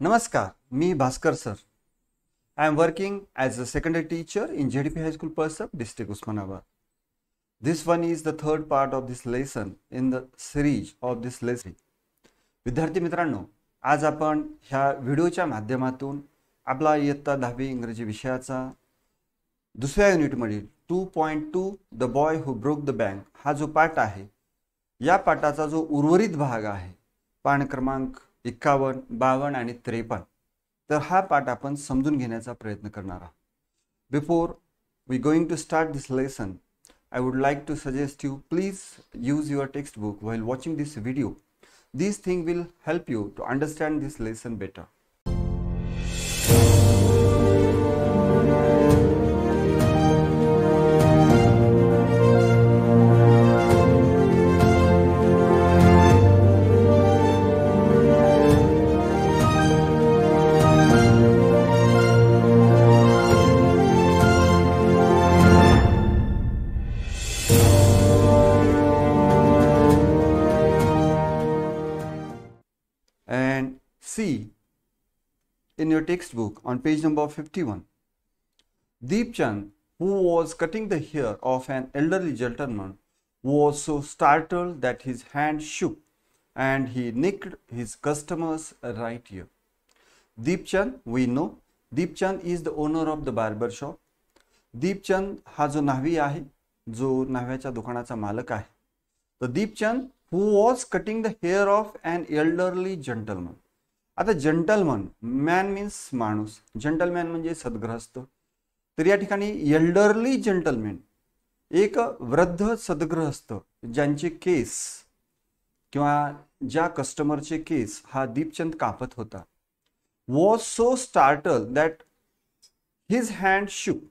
नमस्कार मी Bhaskar sir. I am working as a secondary teacher in J D P high school पर्सअप district Osmanabad this one is the third part of this lesson in the series of this lesson विद्यार्थी मित्रांनो आज आपण ह्या व्हिडिओच्या माध्यमातून आपला इयत्ता दहावी इंग्रजी विषयाचा दुसऱ्या युनिटमधील two point two the boy who broke the bank हा जो पाठ आहे या पाठाचा जो उर्वरित भाग आहे पान क्रमांक एक्कावन्न बावन्न आणि त्रेपन्न. तर हा पाठ आपण समजून घेण्याचा प्रयत्न करणार आहोत. Before we going to start this lesson I would like to suggest you please use your text book while watching this video this thing will help you to understand this lesson better textbook on page number 51 Deep Chand, who was cutting the hair of an elderly gentleman, was so startled that his hand shook and he nicked his customer's right ear. Deep Chand, we know, Deep Chand is the owner of the barber shop. Deep Chand हा जो न्हावी आहे जो न्हाव्याच्या दुकानाचा मालक आहे तर Deepchand who was cutting the hair of an elderly gentleman आता जंटलमन मॅन मीन्स माणूस. जंटलमॅन म्हणजे सद्ग्रहस्थ तर या ठिकाणी एल्डरली जंटलमॅन एक वृद्ध सद्ग्रहस्थ ज्यांचे केस किंवा ज्या कस्टमरचे केस हा दीपचंद कापत होता. Was so startled that his hand shook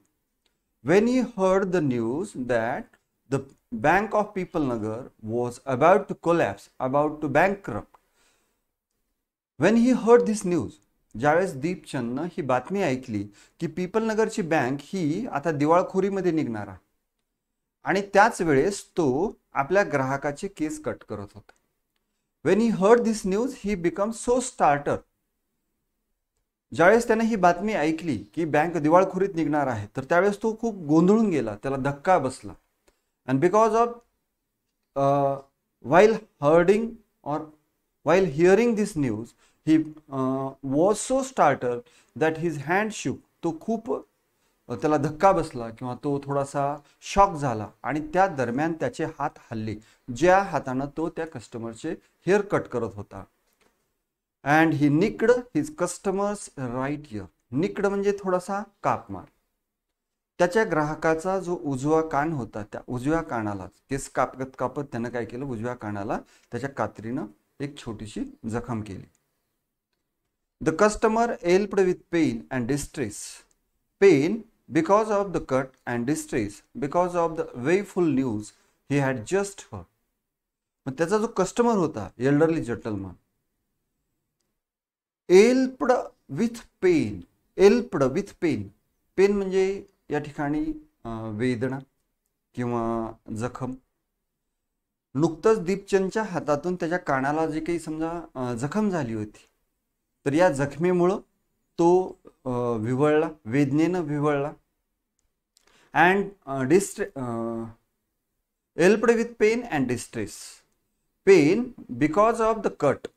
when he heard the news that the Bank of People Nagar was about to collapse, about to bankrupt. When he heard this news ज्यावेळेस दीपचंदनं ही बातमी ऐकली की पीपल नगरची बँक ही आता दिवाळखोरीमध्ये निघणार आहे. आणि त्याच वेळेस तो आपल्या ग्राहकाचे केस कट करत होता. When he heard this news he become so startled ज्यावेळेस त्याने ही बातमी ऐकली की बँक दिवाळखोरीत निघणार आहे तर त्यावेळेस तो खूप गोंधळून गेला त्याला धक्का बसला. And because of while hearing or while hearing this news he was so startled that his hand shook तो खूप त्याला धक्का बसला किंवा तो थोडासा शॉक झाला आणि त्या दरम्यान त्याचे हात हल्ले. ज्या हातानं तो त्या कस्टमरचे हेअर कट करत होता. अँड ही निकड हिज कस्टमर्स राईट इयर निकड म्हणजे थोडासा कापमार त्याच्या ग्राहकाचा जो उजवा कान होता त्या उजव्या कानाला केस कापत कापत त्यानं काय केलं? उजव्या कानाला त्याच्या कात्रीनं एक छोटीशी जखम केली. The customer helped with pain and distress pain because of the cut and distress because of the woeful news he had just heard मग त्याचा जो कस्टमर होता elderly gentleman yelped with pain yelped with pain pain म्हणजे या ठिकाणी वेदना किंवा जखम. नुकतंच दीपचंदच्या हातातून त्याच्या कानाला जे काही समजा जखम झाली होती तर या जखमेमुळं तो विवळला वेदनेनं विवळला. And distress yelped with pain and distress pain because of the cut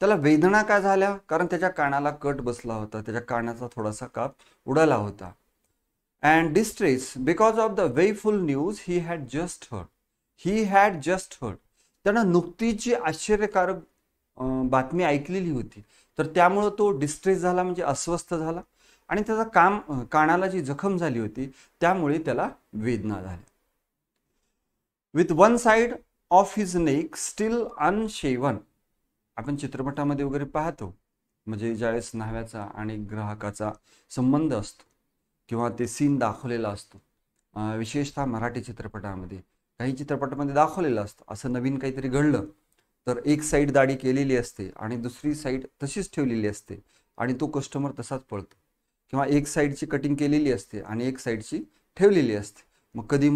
त्याला वेदना का झाल्या? कारण त्याच्या कानाला कट बसला होता. त्याच्या कानाचा थोडासा काप उडाला होता. And distress because of the woeful news he had just heard he had just heard त्यानं नुकतीच जी आश्चर्यकारक बातमी ऐकलेली होती. तर त्यामुळं तो डिस्ट्रेस झाला म्हणजे अस्वस्थ झाला आणि त्याचा काम कानाला जी जखम झाली होती त्यामुळे त्याला वेदना झाल्या. With one side of his neck still unshaven आपण चित्रपटामध्ये वगैरे पाहतो म्हणजे ज्यावेळेस न्हाव्याचा आणि ग्राहकाचा संबंध असतो किंवा ते सीन दाखवलेला असतो विशेषतः मराठी चित्रपटामध्ये. काही चित्रपटामध्ये दाखवलेलं असतं असं नवीन काहीतरी घडलं तर एक साईड दाढी केलेली असते आणि दुसरी साईड तशीच ठेवलेली असते आणि तो कस्टमर तसाच पळतो. किंवा एक साईडची कटिंग केलेली असते आणि एक साईडची ठेवलेली असते. मग कधी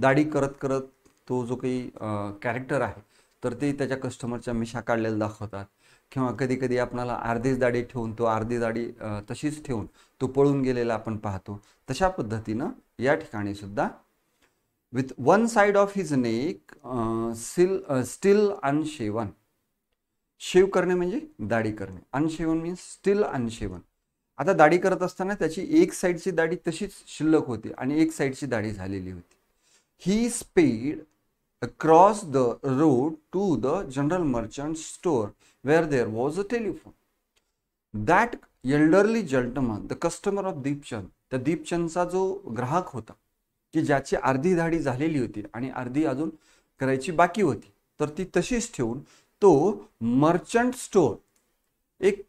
दाढी करत करत तो जो काही कॅरेक्टर आहे तर ते त्याच्या कस्टमरच्या मिशा काढलेल्या दाखवतात. किंवा कधी कधी आपणाला अर्धीच दाढी ठेवून तो अर्धी दाढी तशीच ठेवून तो पळून गेलेला आपण पाहतो. तशा पद्धतीनं या ठिकाणी सुद्धा with one his of his neck uh, still unshaven shave करणे म्हणजे दाढी करणे. अनशेवन मीन्स स्टील अनशेवन आता दाढी करत असताना त्याची एक साईडची दाढी तशीच शिल्लक होती आणि एक साईडची दाढी झालेली होती. He sped across the road to the general merchant store where there was a telephone that elderly gentleman the customer of Deepchand त्या दीपचंदचा जो ग्राहक होता की ज्याची अर्धी धाडी झालेली होती आणि अर्धी अजून करायची बाकी होती. तर ती तशीच ठेवून तो मर्चंट स्टोअर एक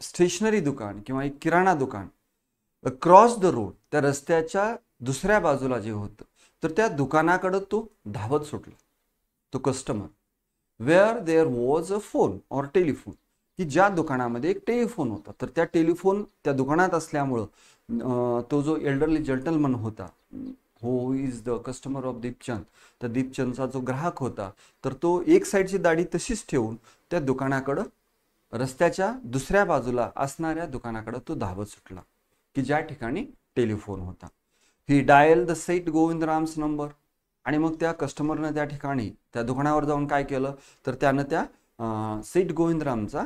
स्टेशनरी दुकान किंवा एक किराणा दुकान क्रॉस द रोड त्या रस्त्याच्या दुसऱ्या बाजूला जे होतं तर त्या दुकानाकडं तो धावत सुटला. तो customer where there was a phone or telephone की ज्या दुकानामध्ये एक टेलिफोन होता. तर त्या टेलिफोन त्या दुकानात असल्यामुळं तो जो एल्डरली जंटलमन होता who is the customer of Deepchand तर दीपचंदचा जो ग्राहक होता तर तो एक साईडची दाढी तशीच ठेवून त्या दुकानाकडं रस्त्याच्या दुसऱ्या बाजूला असणाऱ्या दुकानाकडं तो धावत सुटला की ज्या ठिकाणी टेलिफोन होता. He dial the Seth Govind Ram's number आणि मग त्या कस्टमरनं त्या ठिकाणी त्या दुकानावर जाऊन काय केलं? तर त्यानं त्या सेट सेट गोविंदरामचा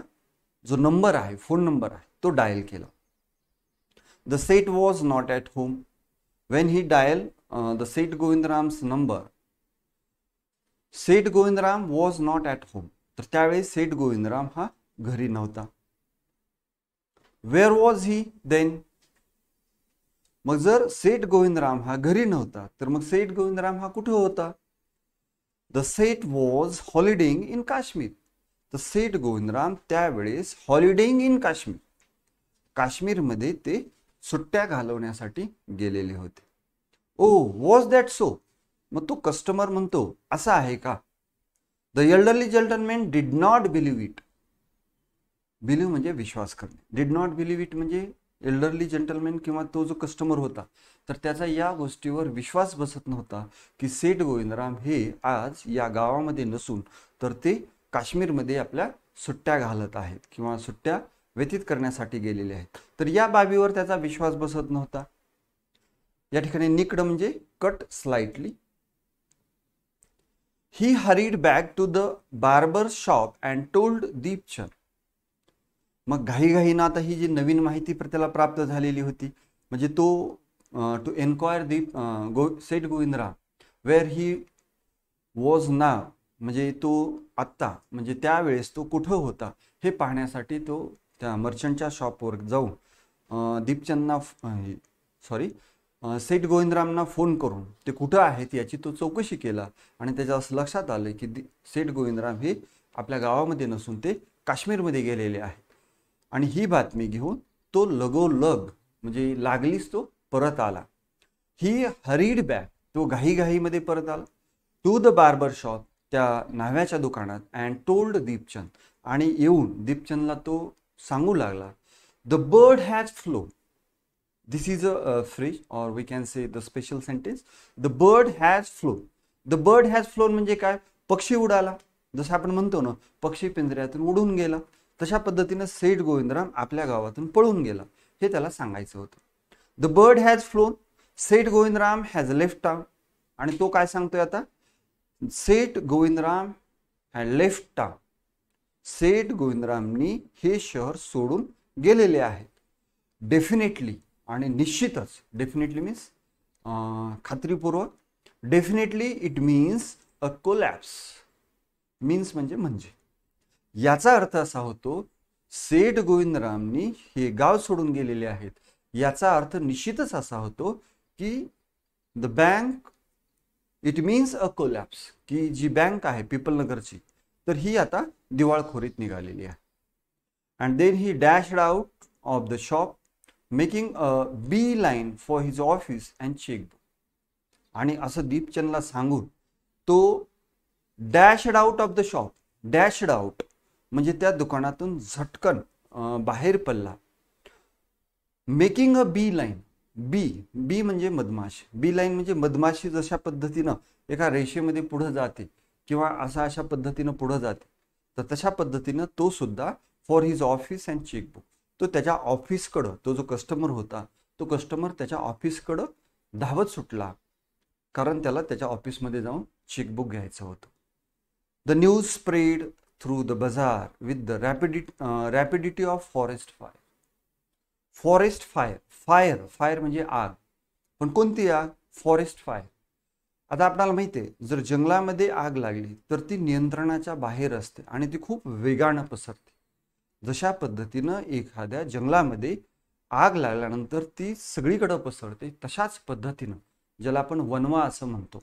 जो नंबर आहे फोन नंबर आहे तो डायल केला. The Seth was not at home when he dial the Seth Govindram's number Seth Govindram was not at home तर त्यावेळी सेठ गोविंदराम हा घरी नव्हता. वेअर वॉज ही देन मग जर सेठ गोविंदराम हा घरी नव्हता तर मग सेठ गोविंदराम हा कुठे होता? The Seth was holidaying in Kashmir तर सेठ गोविंदराम त्यावेळेस हॉलिडेईंग इन काश्मीर काश्मीरमध्ये ते सुट्ट्या घालवण्यासाठी गेलेले होते. ओ वॉज दॅट सो मग तो कस्टमर म्हणतो असं आहे का? The elderly gentleman did not believe it believe म्हणजे विश्वास करणे. डिड नॉट बिलीव्ह इट म्हणजे एल्डरली जंटलमॅन किंवा तो जो कस्टमर होता तर त्याचा या गोष्टीवर विश्वास बसत नव्हता की सेठ गोविंदराम हे आज या गावामध्ये नसून तर ते काश्मीरमध्ये आपल्या सुट्ट्या घालत आहेत किंवा सुट्ट्या व्यतीत करण्यासाठी गेलेले आहेत. तर या बाबीवर त्याचा विश्वास बसत नव्हता. या ठिकाणी निकड म्हणजे cut slightly he hurried back to the barber shop and told Deepchand मग घाईघाईनं आता ही जी नवीन माहिती प्र- त्याला प्राप्त झालेली होती म्हणजे तो to enquire Deep go Seth Govindra where he was ना म्हणजे तो आत्ता म्हणजे त्यावेळेस तो कुठं होता हे पाहण्यासाठी तो त्या मर्चंटच्या शॉपवर जाऊन दीपचंदना सॉरी सेठ गोविंदरामना फोन करून ते कुठं आहेत याची तो चौकशी केला आणि त्याच्या असं लक्षात आलं की सेठ गोविंदराम हे आपल्या गावामध्ये नसून ते काश्मीरमध्ये गेलेले आहेत. आणि ही बातमी घेऊन तो लगोलग म्हणजे लागलीच तो परत आला. ही हरीड बॅग तो घाईघाईमध्ये परत आला. टू द बार्बर शॉप त्या न्हाव्याच्या दुकानात अँड टोल्ड दीपचंद. आणि येऊन दीपचंदला तो सांगू लागला the bird has flow this is a phrase or we can say the special sentence. The bird has flow the bird has flown म्हणजे काय? पक्षी उडाला. जसं आपण म्हणतो ना पक्षी पिंजऱ्यातून उडून गेला. तशा पद्धतीनं सेठ गोविंदराम आपल्या गावातून पळून गेला. हे त्याला सांगायचं होतं. The bird has flown Seth Govindram has left town आणि तो काय सांगतोय आता? Seth Govindram had left town Seth गोविंदरामनी हे शहर सोडून गेलेले आहेत. डेफिनेटली आणि निश्चितच definitely means खात्रीपूर्वक definitely it means a collapse means म्हणजे म्हणजे. याचा अर्थ असा होतो सेठ गोविंदरामनी हे गाव सोडून गेलेले आहेत. याचा अर्थ निश्चितच असा होतो की the bank it means a collapse की जी बँक आहे पिपलनगरची तर ही आता दिवाळखोरीत निघालेली आहे. And then he dashed out of the shop making a beeline for his office and chequebook आणि असं दीपचंदला सांगून तो dashed out of the shop dashed out म्हणजे त्या दुकानातून झटकन बाहेर पडला. मेकिंग अ बी लाईन बी बी म्हणजे मधमाशी. बी लाईन म्हणजे मधमाशी जशा पद्धतीनं एका रेषेमध्ये पुढे जाते किंवा असा अशा पद्धतीनं पुढं जाते तर तशा पद्धतीनं तो सुद्धा for his office and chequebook तो त्याच्या ऑफिसकडं तो जो कस्टमर होता तो कस्टमर त्याच्या ऑफिसकडं धावत सुटला. कारण त्याला त्याच्या ऑफिसमध्ये जाऊन चेकबुक घ्यायचं होतं. The news spread through the bazaar with the rapidity rapidity of forest fire forest fire fire fire म्हणजे आग. पण कोणती आग? फॉरेस्ट फायर आता आपल्याला माहिती आहे जर जंगलामध्ये आग लागली तर ती नियंत्रणाच्या बाहेर असते आणि ती खूप वेगानं पसरते. जशा पद्धतीनं एखाद्या जंगलामध्ये आग लागल्यानंतर ती सगळीकडं पसरते तशाच पद्धतीनं ज्याला आपण वनवा असं म्हणतो.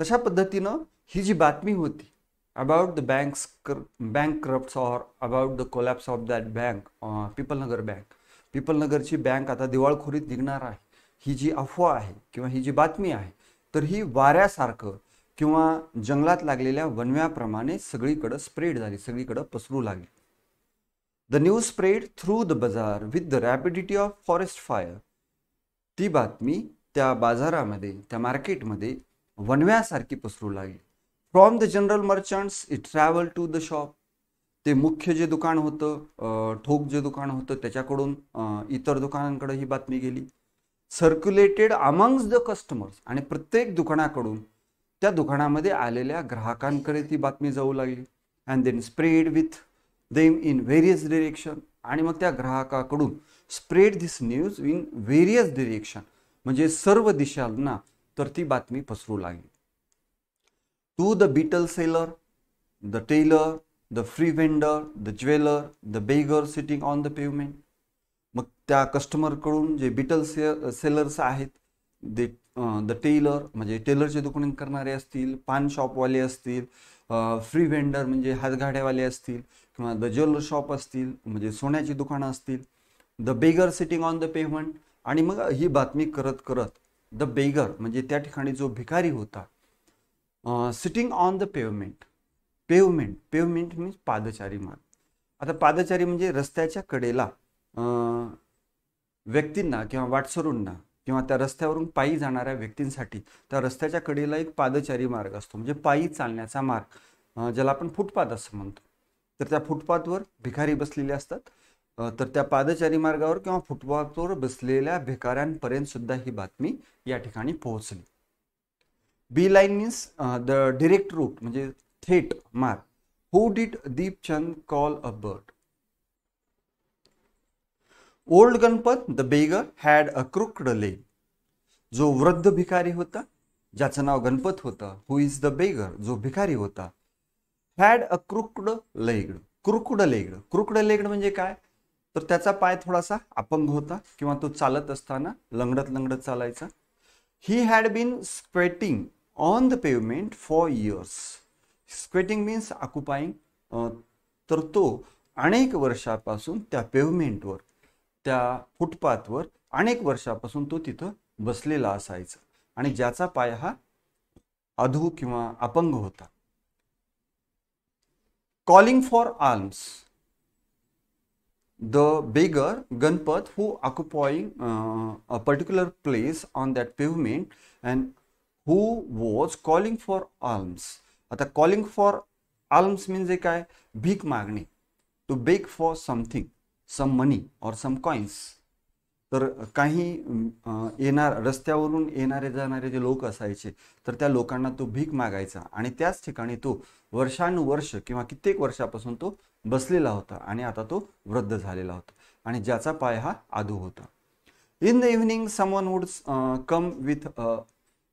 तशा पद्धतीनं ही जी बातमी होती about the banks bank corrupts or about the collapse of that bank Pipalnagar bank पिपलनगरची bank आता दिवाळखोरीत निघणार आहे. ही जी अफवा आहे किंवा ही जी बातमी आहे तर ही वाऱ्यासारखं किंवा जंगलात लागलेल्या वनव्याप्रमाणे सगळीकडं स्प्रेड झाली सगळीकडं पसरू लागली. The news spread through the bazaar with the rapidity of forest fire ती बातमी त्या बाजारामध्ये त्या मार्केटमध्ये वनव्यासारखी पसरू लागली. From the general merchants it travel to the shop ते मुख्य जे दुकान होतं ठोक जे दुकान होतं त्याच्याकडून इतर दुकानांकडे ही बातमी गेली. सर्क्युलेटेड अमंग्स द कस्टमर्स आणि प्रत्येक दुकानाकडून त्या दुकानामध्ये आलेल्या ग्राहकांकडे ती बातमी जाऊ लागली. And then spread with them in various direction आणि मग त्या ग्राहकाकडून spread this news in various direction म्हणजे सर्व दिशांना तर ती बातमी पसरू लागली. To the betel seller the tailor the fruit vendor the jeweller the beggar sitting on the pavement मग त्या कस्टमरकडून जे बिटल से सेलर्स आहेत दे द टेलर म्हणजे टेलरचे दुकान करणारे असतील पान शॉपवाले असतील फ्री वेंडर म्हणजे हातगाड्यावाले असतील किंवा द ज्वेलर शॉप असतील म्हणजे सोन्याची दुकानं असतील the beggar sitting on the payment आणि मग ही बातमी करत करत द बेगर म्हणजे त्या ठिकाणी जो भिकारी होता sitting on the pavement pavement pavement means पादचारी मार्ग. आता पादचारी म्हणजे रस्त्याच्या कडेला व्यक्तींना किंवा वाटसरूंना किंवा त्या रस्त्यावरून पायी जाणाऱ्या व्यक्तींसाठी त्या रस्त्याच्या कडेला एक पादचारी मार्ग असतो म्हणजे पायी चालण्याचा मार्ग ज्याला आपण फुटपाथ असं म्हणतो. तर त्या फुटपाथवर भिकारी बसलेले असतात. तर त्या पादचारी मार्गावर किंवा फुटपाथवर बसलेल्या भिकाऱ्यांपर्यंत सुद्धा ही बातमी या ठिकाणी पोहोचली. Beeline means the direct route म्हणजे थेट मार्ग. Who did Deepchand call a bird old Ganpat the beggar had a crooked leg जो वृद्ध भिकारी होता ज्याचं नाव गणपत होतं हु इज द बेगर जो भिकारी होता had a crooked legged. Crooked legged. Crooked legged म्हणजे काय? तर त्याचा पाय थोडासा अपंग होता किंवा तो चालत असताना लंगडत लंगडत चालायचा. He had been squatting on the pavement for years squatting means occupying तर तो अनेक वर्षापासून त्या पेवमेंटवर त्या फुटपाथवर अनेक वर्षापासून तो तिथं बसलेला असायचा. आणि ज्याचा पाय हा अधू किंवा अपंग होता. Calling for alms the beggar Ganpat who occupying a particular place on that pavement and who was calling for alms आता कॉलिंग फॉर आर्म्स म्हणजे काय? भीक मागणे. To beg for something some money or some coins तर काही येणार रस्त्यावरून येणारे जाणारे जे लोक असायचे तर त्या लोकांना तो भीक मागायचा आणि त्याच ठिकाणी तो वर्षानुवर्ष किंवा कित्येक वर्षापासून तो बसलेला होता आणि आता तो वृद्ध झालेला होता आणि ज्याचा पाय हा आधू होता. In the evening someone would come with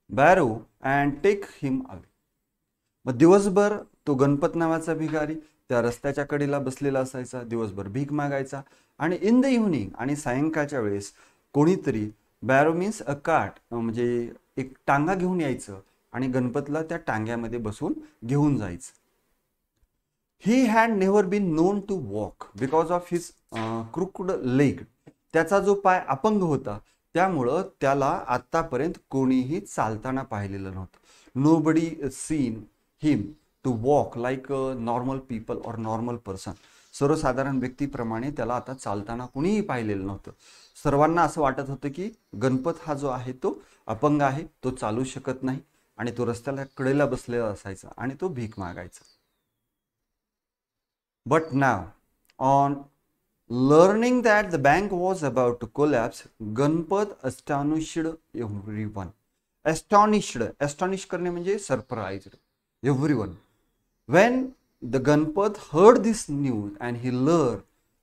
barrow and take him away मग दिवसभर तो गणपत नावाचा भिकारी त्या रस्त्याच्या कडेला बसलेला असायचा दिवसभर भीक मागायचा आणि इन द इव्हनिंग आणि सायंकाळच्या वेळेस कोणीतरी बॅरो मीन्स अ काट म्हणजे एक टांगा घेऊन यायचं आणि गणपतला त्या टांग्यामध्ये बसून घेऊन जायचं. He had never been known to walk because of his crooked leg त्याचा जो पाय अपंग होता त्यामुळं त्याला आत्तापर्यंत कोणीही चालताना पाहिलेलं नव्हतं. Nobody seen him to walk like normal people or normal person सर्वसाधारण व्यक्तीप्रमाणे त्याला आता चालताना कुणीही पाहिलेलं नव्हतं. सर्वांना असं वाटत होतं की गणपत हा जो आहे तो अपंग आहे तो चालू शकत नाही. आणि तो रस्त्याला कडेला बसलेला असायचा आणि तो भीक मागायचा. But now on learning that the bank was about to collapse Ganpat astonished everyone astonished astonish करणे म्हणजे surprised everyone when the Ganpat heard this news and he learn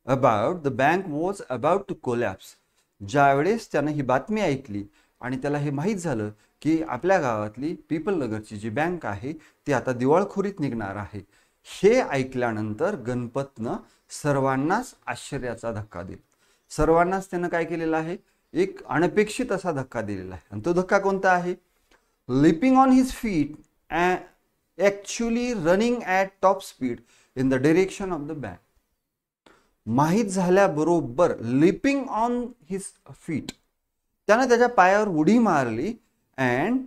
about the bank was about to collapse ज्यावेळेस त्यानं ही बातमी ऐकली आणि त्याला हे माहीत झालं की आपल्या गावातली पीपल नगरची जी बँक आहे ती आता दिवाळखोरीत निघणार आहे. हे ऐकल्यानंतर गणपतनं सर्वांनाच आश्चर्याचा धक्का दिला. सर्वांनाच त्यानं काय केलेलं आहे? एक अनपेक्षित असा धक्का दिलेला आहे. आणि तो धक्का कोणता आहे? Leaping on his feet actually running at top speed in the direction of the bank. माहीत झाल्याबरोबर लिपिंग ऑन हिज फीट. त्यानं त्याच्या पायावर उडी मारली अँड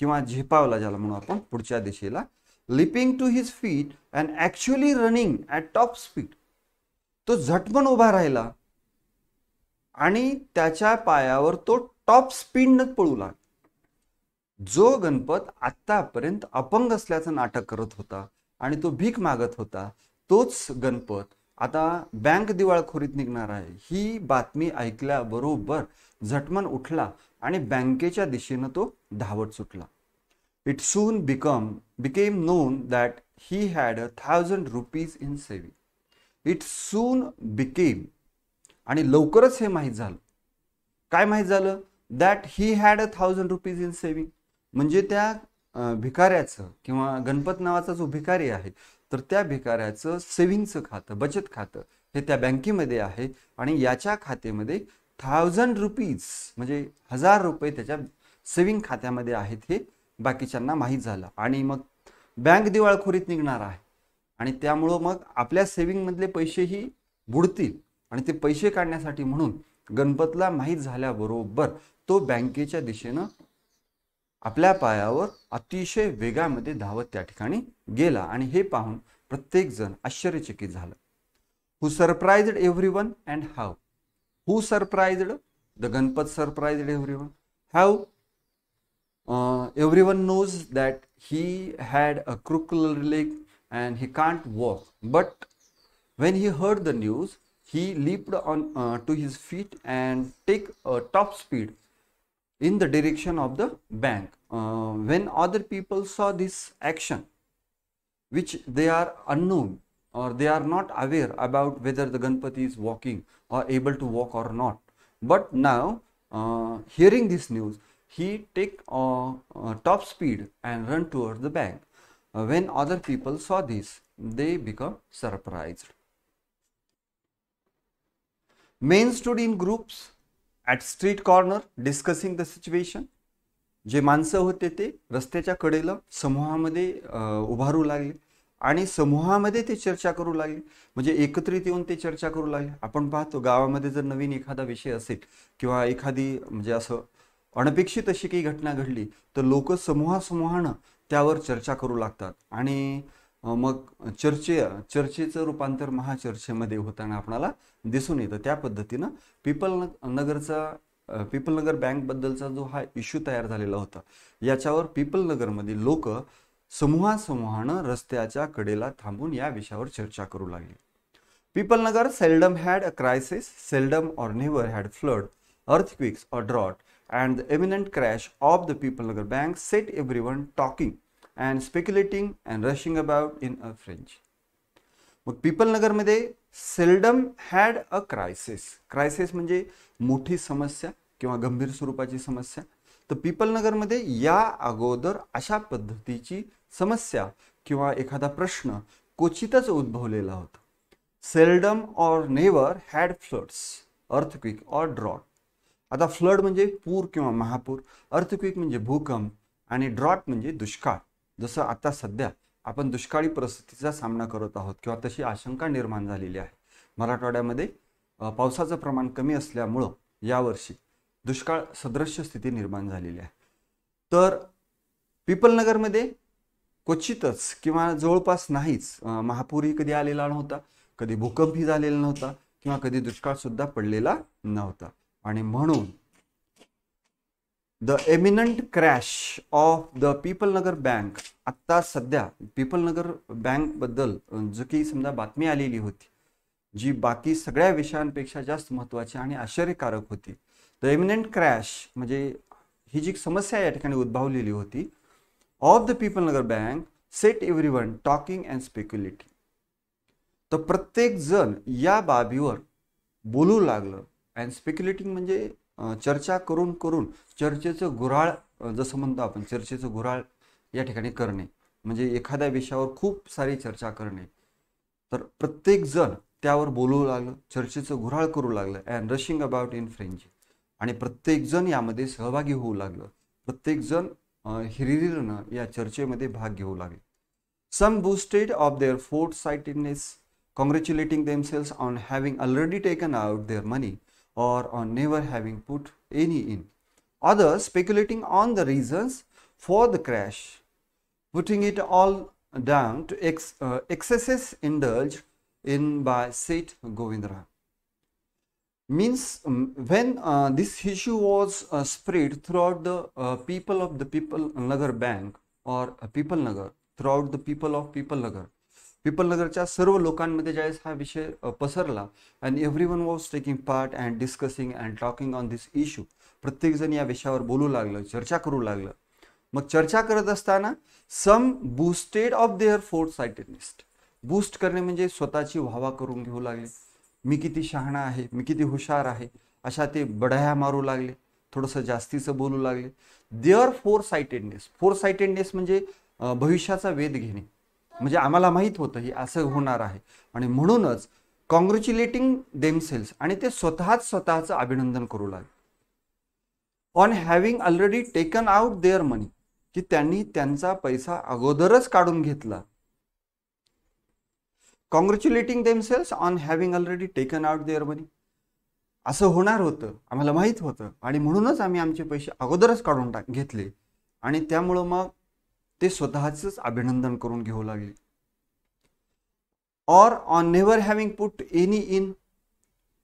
किंवा झेपावला ज्याला म्हणू आपण पुढच्या दिशेला leaping to his feet and actually running at top speed तो झटपण उभा राहिला आणि त्याच्या पायावर तो टॉप स्पीडनं पळू लागला. जो गणपत आतापर्यंत अपंग असल्याचं नाटक करत होता आणि तो भीक मागत होता तोच गणपत आता बँक दिवाळखोरीत निघणार आहे. ही बातमी ऐकल्याबरोबर झटमन उठला आणि बँकेच्या दिशेनं तो धावत सुटला. It soon become became known that he had a thousand rupees in saving it soon became आणि लवकरच हे माहीत झालं. काय माहीत झालं? That he had a thousand rupees in saving म्हणजे त्या भिकाऱ्याचं किंवा गणपत नावाचा जो भिकारी आहे तर त्या भिकाऱ्याचं सेव्हिंगचं खातं बचत खातं हे त्या बँकेमध्ये आहे आणि याच्या खात्यामध्ये थाउजंड रुपीज म्हणजे हजार रुपये त्याच्या सेविंग खात्यामध्ये आहेत हे बाकीच्यांना माहीत झालं. आणि मग बँक दिवाळखोरीत निघणार आहे. आणि त्यामुळं मग आपल्या सेविंगमधले पैसेही बुडतील. आणि ते पैसे काढण्यासाठी म्हणून गणपतला माहीत झाल्याबरोबर तो बँकेच्या दिशेनं आपल्या पायावर अतिशय वेगामध्ये धावत त्या ठिकाणी गेला. आणि हे पाहून प्रत्येकजण आश्चर्यचकित झालं. Who surprised everyone and how Who surprised? The Ganpat surprised everyone. How? Uh, everyone knows that he had a crooked leg and he can't walk. But when he heard the news, he leaped on uh, to his feet and take a top speed in the direction of the bank. Uh, when other people saw this action, which they are unknown, or they are not aware about whether the Ganpati is walking or able to walk or not. But now, uh, hearing this news, he take uh, uh top speed and run towards the bank. Uh, when other people saw this, they become surprised. Men stood in groups at street corner discussing the situation. जे माणसं होते ते रस्त्याच्या कडेला समूहामध्ये उभारू लागले आणि समूहामध्ये ते चर्चा करू लागले. म्हणजे एकत्रित येऊन ते चर्चा करू लागले. आपण पाहतो गावामध्ये जर नवीन एखादा विषय असेल किंवा एखादी म्हणजे असं अनपेक्षित अशी काही घटना घडली तर लोक समूहासमूहानं त्यावर चर्चा करू लागतात. आणि मग चर्चे चर्चेचं रूपांतर महाचर्चेमध्ये होताना आपणाला दिसून येतं. त्या पद्धतीनं पीपल नगरचा पीपल नगर बँकबद्दलचा जो हा इश्यू तयार झालेला होता याच्यावर पीपल नगरमधील लोक समूहासमूहानं रस्त्याच्या कडेला थांबून या विषयावर चर्चा करू लागली. Pipalnagar seldom had a crisis seldom or never had flood earthquakes or drought and the eminent crash of the Pipalnagar bank set every one talking and speculating and rushing about in a French मग people नगरमध्ये seldom had a crisis crisis म्हणजे मोठी समस्या किंवा गंभीर स्वरूपाची समस्या. तर पीपल नगरमध्ये या अगोदर अशा पद्धतीची समस्या किंवा एखादा प्रश्न क्वचितच उद्भवलेला होता. Seldom or never had floods earthquake or drought आता फ्लड म्हणजे पूर किंवा महापूर अर्थक्विक म्हणजे भूकंप आणि ड्रॉट म्हणजे दुष्काळ. जसं आता सध्या आपण दुष्काळी परिस्थितीचा सामना करत आहोत किंवा तशी आशंका निर्माण झालेली आहे. मराठवाड्यामध्ये पावसाचं प्रमाण कमी असल्यामुळं यावर्षी दुष्काळ सदृश्य स्थिती निर्माण झालेली आहे. तर पिपलनगरमध्ये क्वचितच किंवा जवळपास नाहीच. महापूरही कधी आलेला नव्हता कधी भूकंपही झालेला नव्हता किंवा कधी दुष्काळ सुद्धा पडलेला नव्हता. आणि म्हणून the eminent crash of the Pipalnagar bank आत्ता सध्या पीपल नगर बँकबद्दल जो की समजा बातमी आलेली होती जी बाकी सगळ्या विषयांपेक्षा जास्त महत्त्वाची आणि आश्चर्यकारक होती. द एमिनंट क्रॅश म्हणजे ही जी समस्या या ठिकाणी उद्भवलेली होती of the Pipalnagar bank set every one talking and speculating तर प्रत्येक जण या बाबीवर बोलू लागलं. अँड स्पेक्युलेटिंग म्हणजे चर्चा करून करून चर्चेचं गुराळ जसं म्हणतो आपण चर्चेचं गुराळ या ठिकाणी करणे. म्हणजे एखाद्या विषयावर खूप सारी चर्चा करणे. तर प्रत्येक जण त्यावर बोलू लागलं चर्चेचं गुऱ्हाळ करू लागलं and rushing about in French आणि प्रत्येकजण यामध्ये सहभागी होऊ लागलं. प्रत्येकजण हिरिरीनं या चर्चेमध्ये भाग घेऊ लागले some boasted of their foresightedness congratulating themselves on having already taken out their money or on never having put any in. Others speculating on the reasons for the crash, putting it all down to ex, uh, excesses indulged in by Seth Govindra. Means um, when uh, this issue was uh, spread throughout the uh, people of the People Nagar Bank or uh, People Nagar, throughout the people of People Nagar, नगरच्या सर्व लोकांमध्ये ज्यावेळेस हा विषय पसरला and every one was taking part and discussing and talking on this issue प्रत्येकजण या विषयावर बोलू लागलं चर्चा करू लागलं. मग चर्चा करत असताना some boasted of their foresightedness boost करणे म्हणजे स्वतःची व्हावा करून घेऊ लागले. मी किती शहाणा आहे मी किती हुशार आहे अशा ते बढाया मारू लागले थोडंसं जास्तीचं बोलू लागले. Their foresightedness foresightedness म्हणजे भविष्याचा वेध घेणे. म्हणजे आम्हाला माहीत होतं हे असं होणार आहे. आणि म्हणूनच कॉंग्रॅच्युलेटिंग देमसेल्स आणि ते स्वतःच स्वतःचं अभिनंदन करू लागले. On having already taken out their money की त्यांनी त्यांचा पैसा अगोदरच काढून घेतला congratulating themselves on having already taken out their money असं होणार होतं आम्हाला माहीत होतं. आणि म्हणूनच आम्ही आमचे पैसे अगोदरच काढून टाक घेतले. आणि त्यामुळं मग ते स्वतःच अभिनंदन करून घेऊ लागले. Or on never having put any in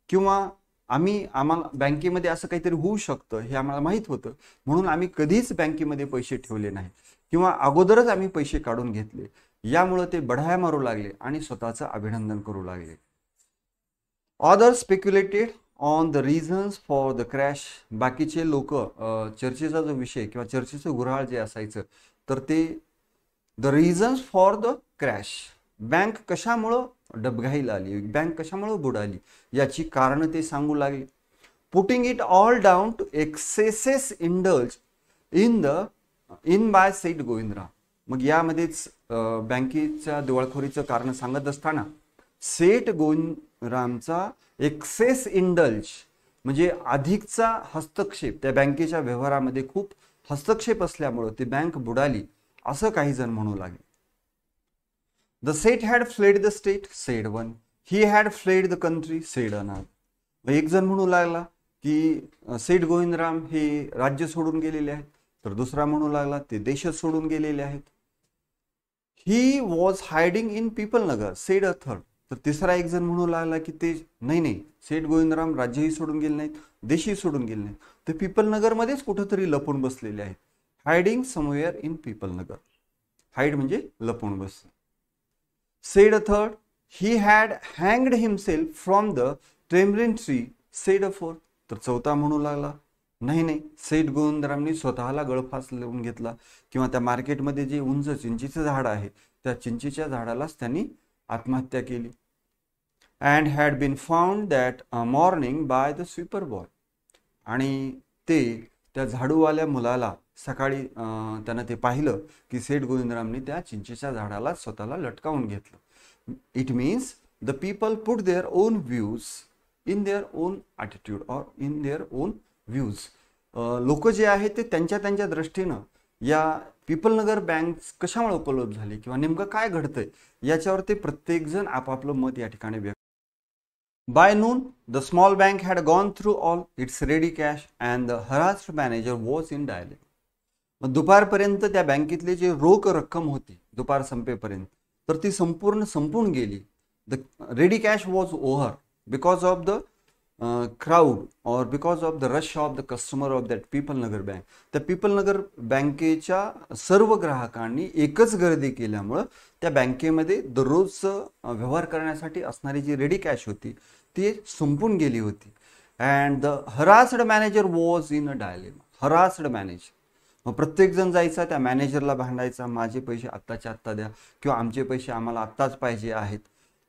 किंवा आम्ही आम्हाला बँकेमध्ये असं काहीतरी होऊ शकतं हे आम्हाला माहीत होतं. म्हणून आम्ही कधीच बँकेमध्ये पैसे ठेवले नाही. किंवा अगोदरच आम्ही पैसे काढून घेतले. यामुळं ते बढाया मारू लागले आणि स्वतःचं अभिनंदन करू लागले. Others speculated on the reasons for the crash बाकीचे लोक चर्चेचा जो विषय किंवा चर्चेचं गुऱ्हाळ जे असायचं तर ते the reasons for the crash bank कशामुळं डबघाईला आली? बँक कशामुळं बुडाली? याची कारणं ते सांगू लागले. Putting it all down to excesses indulge in the in by Seth Govindrao. मग यामध्येच बँकेच्या दिवाळखोरीचं कारण सांगत असताना सेट गोविंदरामचा एक्सेस इंडल्ज म्हणजे अधिकचा हस्तक्षेप त्या बँकेच्या व्यवहारामध्ये खूप हस्तक्षेप असल्यामुळं ती बँक बुडाली असं काही जण म्हणू लागले. The Seth had fled the state said one he had fled the country said another एक जण म्हणू लागला की सेठ गोविंदराम हे राज्य सोडून गेलेले आहेत तर दुसरा म्हणू लागला ते देश सोडून गेलेले आहेत. He was hiding in Pipalnagar said a third तर तिसरा एक जण म्हणू लागला की ते नाही नाही सेठ गोविंदराम राज्यही सोडून गेले नाहीत देशही सोडून गेले नाहीत. ते पीपल नगरमध्येच कुठंतरी लपून बसलेले आहेत. Hiding somewhere in Pipalnagar hide म्हणजे लपून बस said a third he had हँगड himself from the tamarind tree said a four तर चौथा म्हणू लागला नाही नाही. सेठ गोविंदरामनी स्वतःला गळफास लावून घेतला किंवा त्या मार्केटमध्ये जे उंच चिंचीचं झाड आहे त्या चिंचीच्या झाडालाच त्यांनी आत्महत्या केली. And had been found that morning by the sweeper boy. आणि ते त्या झाडूवाल्या मुलाला सकाळी त्यानं ते पाहिलं की सेठ गोविंदरामनी त्या चिंचेच्या झाडाला स्वतःला लटकावून घेतलं. It means the people put their own views in their own attitude or in their own views लोक जे आहेत ते त्यांच्या त्यांच्या दृष्टीनं या पीपलनगर बँक कशामुळे उपलब्ध झाली किंवा नेमकं काय घडतंय याच्यावर ते प्रत्येकजण आपापलं मत या ठिकाणी व्यक्त By noon, the small bank had gone through all its ready cash and the harassed manager was in dialect. मग दुपारपर्यंत त्या बँकेतली जी रोख रक्कम होती दुपार संपेपर्यंत तर ती संपूर्ण संपून गेली the ready cash was over because of the crowd or because of the rush of the customer of that people Nagar bank त्या पीपल नगर बँकेच्या सर्व ग्राहकांनी एकच गर्दी केल्यामुळं त्या बँकेमध्ये दररोज व्यवहार करण्यासाठी असणारी जी रेडी कॅश होती ती संपून गेली होती. And the harassed manager was in a dilemma harassed manager मग प्रत्येकजण जायचा त्या मॅनेजरला भांडायचा माझे पैसे आत्ताच्या आत्ता द्या किंवा आमचे पैसे आम्हाला आत्ताच पाहिजे आहेत.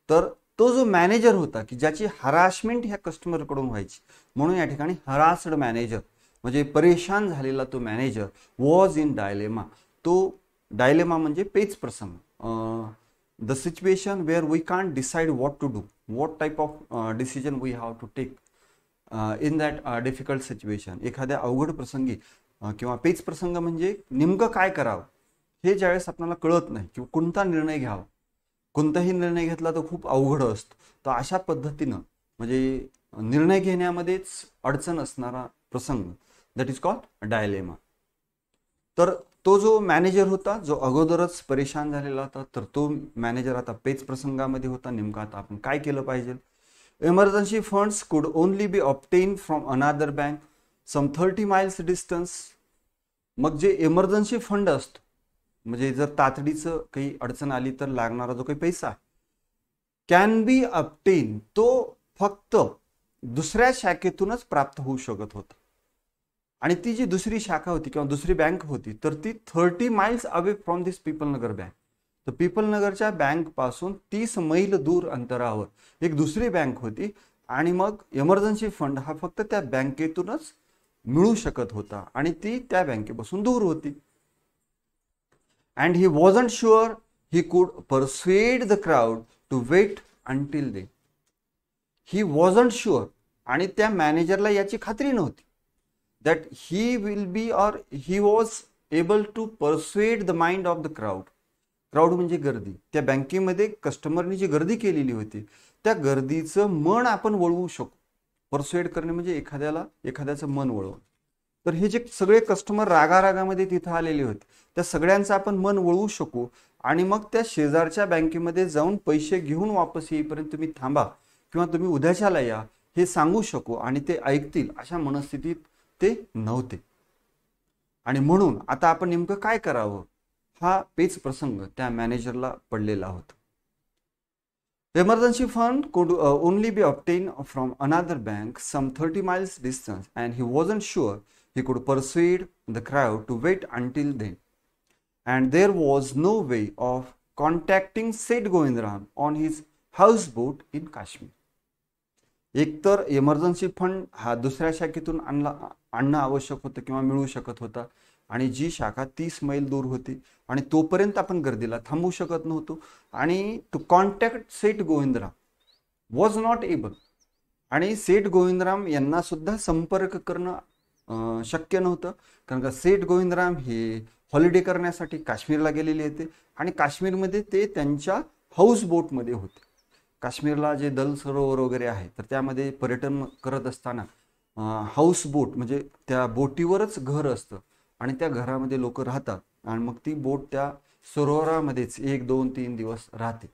तर तो जो मॅनेजर होता की ज्याची हरासमेंट ह्या कस्टमरकडून व्हायची म्हणून या ठिकाणी हरासड मॅनेजर म्हणजे परेशान झालेला तो मॅनेजर वॉज इन डायलेमा तो डायलेमा म्हणजे पेच प्रसंग. The situation where we can't decide what to do what type of decision we have to take in that difficult situation एखाद्या अवघड प्रसंगी किंवा पेच प्रसंग म्हणजे नेमकं काय करावं हे ज्यावेळेस आपल्याला कळत नाही किंवा कोणता निर्णय घ्यावा कोणताही निर्णय घेतला तर खूप अवघड असतो. तर अशा पद्धतीनं म्हणजे निर्णय घेण्यामध्येच अडचण असणारा प्रसंग दॅट इज कॉल्ड डायलेमा तर तो जो मॅनेजर होता जो अगोदरच परेशान झालेला होता तर तो मॅनेजर आता पेच प्रसंगामध्ये होता नेमका आता आपण काय केलं पाहिजे? Emergency funds could only be obtained from another bank some thirty miles distance मग जे इमर्जन्सी फंड असतो म्हणजे जर तातडीचं काही अडचण आली तर लागणारा जो काही पैसा कॅन बी अपटेन तो फक्त दुसऱ्या शाखेतूनच प्राप्त होऊ शकत होता. आणि ती जी दुसरी शाखा होती किंवा दुसरी बँक होती तर ती thirty miles away from this Pipalnagar bank तर पीपल नगरच्या बँकपासून तीस मैल दूर अंतरावर एक दुसरी बँक होती आणि मग इमर्जन्सी फंड हा फक्त त्या बँकेतूनच मिळू शकत होता आणि ती त्या बँकेपासून दूर होती. And he wasn't sure he could persuade the crowd to wait until they he wasn't sure. आणि त्या मॅनेजरला याची खात्री नव्हती that he will be or he was able to persuade the mind of the crowd crowd म्हणजे गर्दी. त्या बँकेमध्ये कस्टमरनी जी गर्दी केलेली होती त्या गर्दीचं मन आपण वळवू शकू. परस्वेड करणे म्हणजे एखाद्याला एखाद्याचं मन वळवणं. तर हे जे सगळे कस्टमर रागारागामध्ये तिथं आलेले होते त्या सगळ्यांचं आपण मन वळवू शकू आणि मग त्या शेजारच्या बँकेमध्ये जाऊन पैसे घेऊन वापस येईपर्यंत तुम्ही थांबा किंवा तुम्ही उद्याच्याला या हे सांगू शकू आणि ते ऐकतील अशा मनस्थितीत ते नव्हते. आणि म्हणून आता आपण नेमकं काय करावं? हा पेच प्रसंग त्या मॅनेजरला पडलेला होता. Emergency fund could only be obtained from another bank some thirty miles distance and he wasn't sure sure he could persuade the crowd to wait until then. And there was no way of contacting Seth Govindram on his houseboat in Kashmir. एकतर emergency fund हा दुसऱ्या शाखेतून आणला आणणं आवश्यक होतं किंवा मिळू शकत होता आणि जी शाखा तीस मैल दूर होती आणि तोपर्यंत आपण गर्दीला थांबवू शकत नव्हतो आणि to contact Seth Govindram was not able आणि सेठ गोविंदराम यांना सुद्धा संपर्क करणं शक्य नव्हतं. कारण का सेठ गोविंदराम हे हॉलिडे करण्यासाठी काश्मीरला गेलेले होते आणि काश्मीरमध्ये ते त्यांच्या हाऊस बोटमध्ये होते. काश्मीरला जे दल सरोवर वगैरे आहे तर त्यामध्ये पर्यटन करत असताना हाऊस बोट म्हणजे त्या बोटीवरच घर असतं आणि त्या घरामध्ये लोक राहतात आणि मग ती बोट त्या सरोवरामध्येच एक दोन तीन दिवस राहते.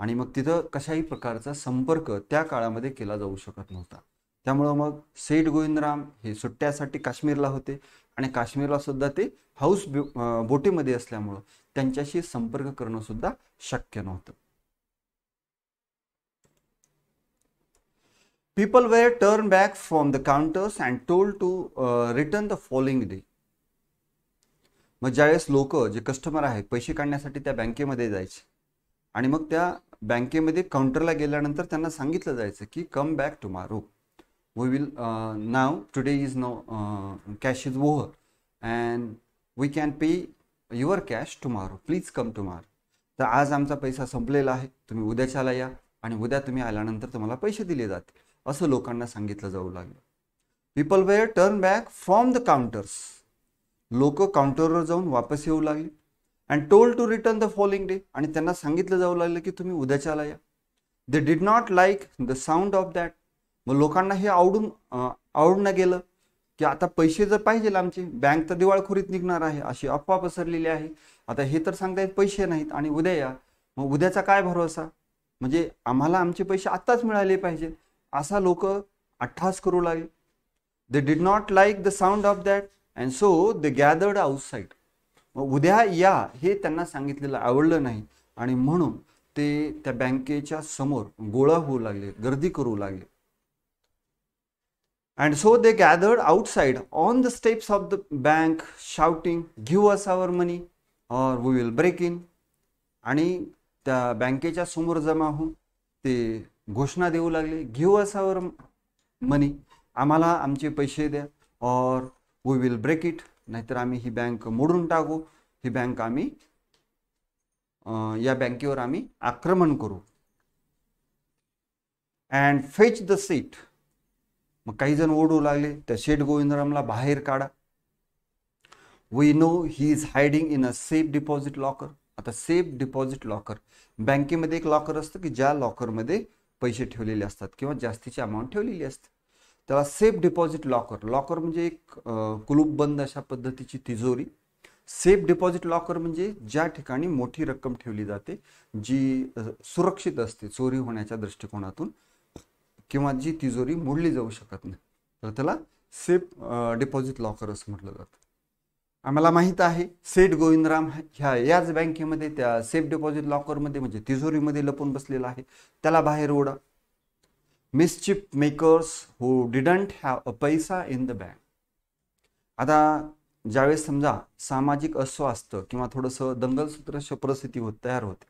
आणि मग तिथं कशाही प्रकारचा संपर्क त्या काळामध्ये केला जाऊ शकत नव्हता. त्यामुळं मग सेठ गोविंदराम हे सुट्ट्यासाठी काश्मीरला होते. आणि काश्मीरला सुद्धा ते हाऊस बोटीमध्ये असल्यामुळं त्यांच्याशी संपर्क करणं सुद्धा शक्य नव्हतं. People were turn back from the counters and told to return the following day मग ज्यावेळेस लोक जे कस्टमर आहेत पैसे काढण्यासाठी त्या बँकेमध्ये जायचे. आणि मग त्या बँकेमध्ये काउंटरला गेल्यानंतर त्यांना सांगितलं जायचं की come back tomorrow we will uh, now today is no uh, cash is over. And we can pay your cash tomorrow. Please come tomorrow. तर आज आमचा पैसा संपलेला आहे. तुम्ही उद्याच्याला या. आणि उद्या तुम्ही आल्यानंतर तुम्हाला पैसे दिले जातील. असं लोकांना सांगितलं जाऊ लागलं. People were turn back from the counters लोक काउंटरवर जाऊन वापस येऊ लागले. And told to return the following day आणि त्यांना सांगितलं जाऊ लागलं की तुम्ही उद्याच्याला या. They did not like the sound of that मग लोकांना हे आवडून आवडणं गेलं की आता पैसे जर पाहिजे आमचे बँक तर दिवाळखोरीत निघणार आहे अशी अफवा पसरलेली आहे. आता हे तर सांगता येत पैसे नाहीत आणि उद्या या मग उद्याचा काय भरोसा? म्हणजे आम्हाला आमचे पैसे आत्ताच मिळाले पाहिजे असा लोक अठ्ठास करू लागले. They did not like the sound of that and so they gathered outside उद्या या हे त्यांना सांगितलेलं आवडलं नाही आणि म्हणून ते त्या बँकेच्या समोर गोळा होऊ लागले गर्दी करू लागले. And so they gathered outside on the steps of the bank shouting give us our money or we will break in आणि त्या बँकेच्या समोर जमा होऊन ते घोषणा देऊ लागले गिव्ह अस आवर मनी आम्हाला आमचे पैसे द्या or we will break it नाहीतर आम्ही ही बँक मोडून टाकू. ही बँक आम्ही या बँकेवर आम्ही आक्रमण करू. अँड फेच द सीट मग काही जण ओढू लागले. त्या शेठ गोविंदरामला बाहेर काढा. We know he is hiding in a safe deposit locker आता सेफ डिपॉझिट लॉकर बँकेमध्ये एक लॉकर असतं की ज्या लॉकरमध्ये पैसे ठेवलेले असतात किंवा जास्तीची अमाऊंट ठेवलेली असते. त्याला सेफ डिपॉझिट लॉकर लॉकर म्हणजे एक कुलूपबंद अशा पद्धतीची तिजोरी. सेफ डिपॉझिट लॉकर म्हणजे ज्या ठिकाणी मोठी रक्कम ठेवली जाते जी सुरक्षित असते चोरी होण्याच्या दृष्टिकोनातून. किंवा जी तिजोरी मोडली जाऊ शकत नाही. तर त्याला सेफ डिपॉझिट लॉकर असं म्हटलं जातं. आम्हाला माहीत आहे सेठ गोविंदराम ह्या याच बँकेमध्ये त्या सेफ डिपॉझिट लॉकरमध्ये म्हणजे तिजोरीमध्ये लपून बसलेला आहे. त्याला बाहेर ओढा. Mischief makers who didn't have a paisa in the bank आता ज्यावेळेस समजा सामाजिक अस्वास्थ्य किंवा थोडंसं दंगलसूत्रश परिस्थिती होत तयार होते.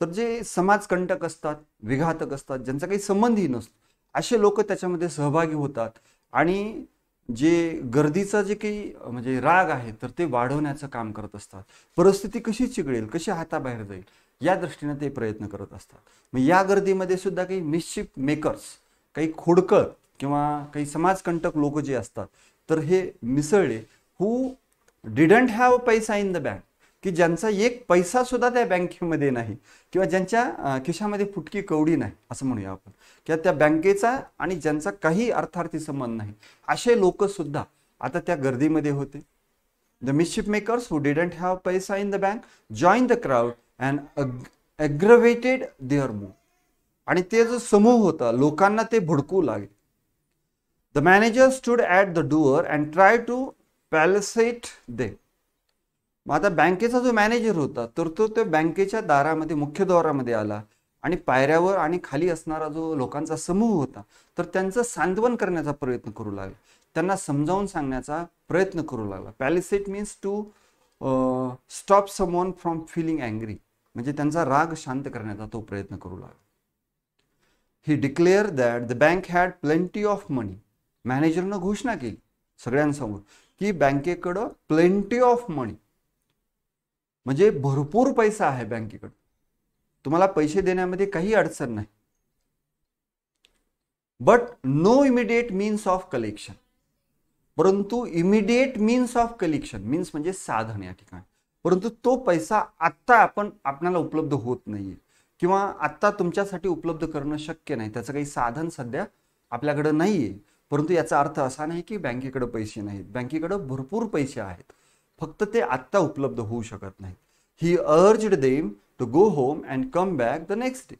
तर जे समाजकंटक असतात विघातक असतात ज्यांचा काही संबंधही नसतो असे लोक त्याच्यामध्ये सहभागी होतात. आणि जे गर्दीचा जे काही म्हणजे राग आहे तर ते वाढवण्याचं काम करत असतात. परिस्थिती कशी चिघळेल कशी हाताबाहेर जाईल या दृष्टीने ते प्रयत्न करत असतात. मग या गर्दीमध्ये सुद्धा काही मिसशिप मेकर्स काही खोडकर किंवा काही समाजकंटक लोक जे असतात तर हे मिसळले. Who didn't have paisa in the bank की ज्यांचा एक पैसा सुद्धा त्या बँकेमध्ये नाही किंवा ज्यांच्या खिशामध्ये फुटकी कवडी नाही असं म्हणूया आपण. किंवा त्या बँकेचा आणि ज्यांचा काही अर्थार्थी संबंध नाही. असे लोक सुद्धा आता त्या गर्दीमध्ये होते. The mischief makers who didn't have paisa in the bank join the crowd and aggravated their mood आणि ते जो समूह होता लोकांना ते भडकू लागले. The manager stood at the door and try to placate they मग आता बँकेचा जो मॅनेजर होता तर तो त्या बँकेच्या दारामध्ये मुख्य द्वारामध्ये आला आणि पायऱ्यावर आणि खाली असणारा जो लोकांचा समूह होता तर त्यांचं सांत्वन करण्याचा प्रयत्न करू लागला. त्यांना समजावून सांगण्याचा प्रयत्न करू लागला. Placate means to stop someone from feeling angry म्हणजे त्यांचा राग शांत करण्याचा तो प्रयत्न करू लागला. He declare that the bank had plenty of money मॅनेजरनं घोषणा केली सगळ्यांसमोर की बँकेकडं प्लेंटी ऑफ मनी म्हणजे भरपूर पैसा आहे बँकेकडे तुम्हाला पैसे देण्यामध्ये काही अडचण नाही. But no immediate means of collection परंतु immediate means of collection means म्हणजे साधन या ठिकाणी. परंतु तो पैसा आत्ता आपण आपल्याला उपलब्ध होत नाहीये. किंवा आत्ता तुमच्यासाठी उपलब्ध करणं शक्य नाही. त्याचं काही साधन सध्या आपल्याकडं नाहीये. परंतु याचा अर्थ असा नाही की बँकेकडे पैसे नाहीत. बँकेकडे भरपूर पैसे आहेत. फक्त ते आत्ता उपलब्ध होऊ शकत नाही he urged them to go home and come back the next day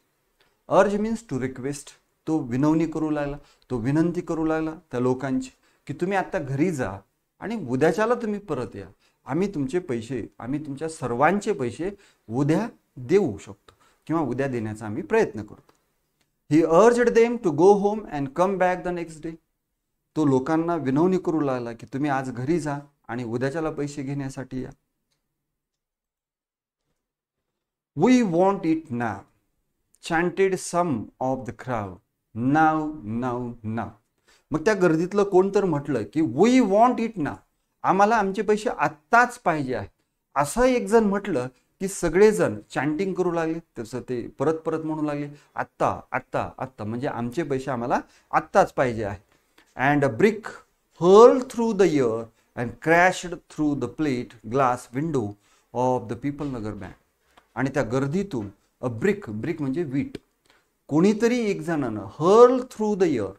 urge means to request तो विनवणी करू लागला. तो विनंती करू लागला त्या लोकांची की तुम्ही आत्ता घरी जा आणि उद्याच्याला तुम्ही परत या. आम्ही तुमचे पैसे आम्ही तुमच्या सर्वांचे पैसे उद्या देऊ शकतो किंवा उद्या देण्याचा आम्ही प्रयत्न करतो. He urged them to go home and come back the next day तो लोकांना विनवणी करू लागला की तुम्ही आज घरी जा. आणि उद्याच्याला पैसे घेण्यासाठी या. We want it now chanted some of the crowd now now now मग त्या गर्दीतलं कोण तर म्हटलं की वी वॉन्ट इट नाव आम्हाला आमचे पैसे आत्ताच पाहिजे आहे असं एक जण म्हटलं की सगळेजण चॅन्टिंग करू लागले. तसं ते परत परत म्हणू लागले आत्ता आत्ता आत्ता. म्हणजे आमचे पैसे आम्हाला आत्ताच पाहिजे आहे and a brick hurled through the air and crashed through the plate glass window of the Pipalnagar bank आणि त्या गर्दीतून अ ब्रिक ब्रिक म्हणजे वीट. कोणीतरी एक जणानं हर्ल थ्रू द इयर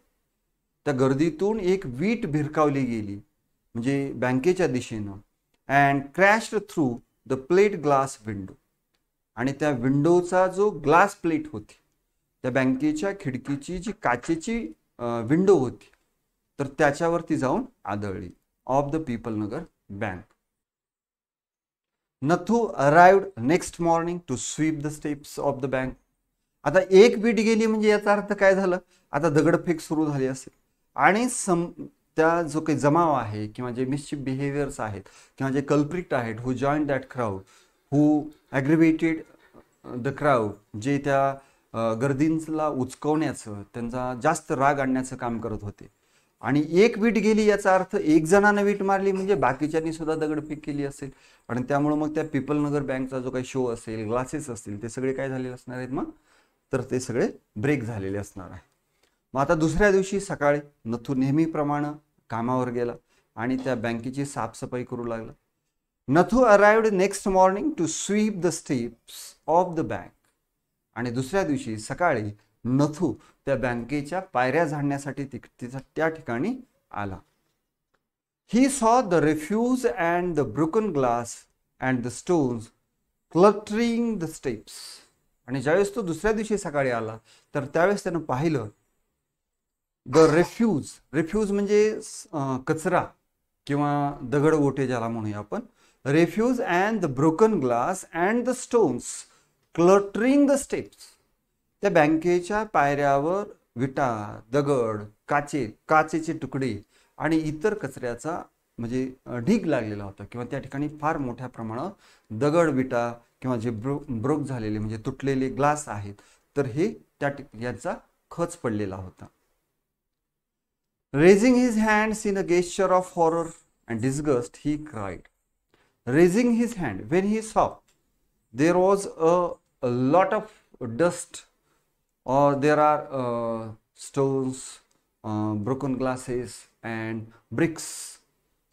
त्या गर्दीतून एक वीट भिरकावली गेली म्हणजे बँकेच्या दिशेनं and crashed through the plate glass window आणि त्या विंडोचा जो ग्लास प्लेट होती त्या बँकेच्या खिडकीची जी काचेची विंडो होती तर त्याच्यावरती जाऊन आदळली. Of the Pipalnagar bank Nathu arrived next morning to sweep the steps of the bank आता एक बीट गेली म्हणजे याचा अर्थ काय झालं? आता दगडफेक सुरू झाली असेल. आणि सम त्या जो काही जमाव आहे किंवा जे मिसचिप बिहेवियर्स आहेत किंवा जे कल्प्रिक्ट आहेत who join that crowd who aggravated the crowd जे त्या uh, गर्दींला उचकवण्याचं त्यांचा जास्त राग आणण्याचं काम करत होते. आणि एक वीट गेली याचा अर्थ एक जणानं वीट मारली म्हणजे बाकीच्यांनी सुद्धा दगडफेक केली असेल. आणि त्यामुळं मग त्या पीपल नगर बँकचा जो काही शो असेल ग्लासेस असतील ते सगळे काय झालेले असणार आहेत मग? तर ते सगळे ब्रेक झालेले असणार आहे. मग आता दुसऱ्या दिवशी सकाळी नथू नेहमीप्रमाणे कामावर गेला आणि त्या बँकेची साफसफाई करू लागला. Nathu arrived next morning to sweep the steps of the bank आणि दुसऱ्या दिवशी सकाळी नथू त्या बँकेच्या पायऱ्या झाडण्यासाठी तिचा त्या ठिकाणी आला. He saw the refuse and the broken glass and the stones cluttering the steps आणि ज्यावेळेस तो दुसऱ्या दिवशी सकाळी आला तर त्यावेळेस त्यानं पाहिलं द रेफ्यूज रेफ्यूज म्हणजे कचरा किंवा दगड ओटे ज्याला म्हणूया आपण. Refuse and the broken glass and the stones cluttering the steps त्या बँकेच्या पायऱ्यावर विटा दगड काचे काचेचे तुकडे आणि इतर कचऱ्याचा म्हणजे ढीग लागलेला होता किंवा त्या ठिकाणी फार मोठ्या प्रमाणात दगड विटा किंवा जे ब्रो ब्रोक झालेले म्हणजे तुटलेले ग्लास आहेत तर हे त्या यांचा खच पडलेला होता. Raising his hands in a gesture of horror and disgust he cried raising his hand when he saw there was a lot of dust or there are uh, stones, uh, broken glasses and bricks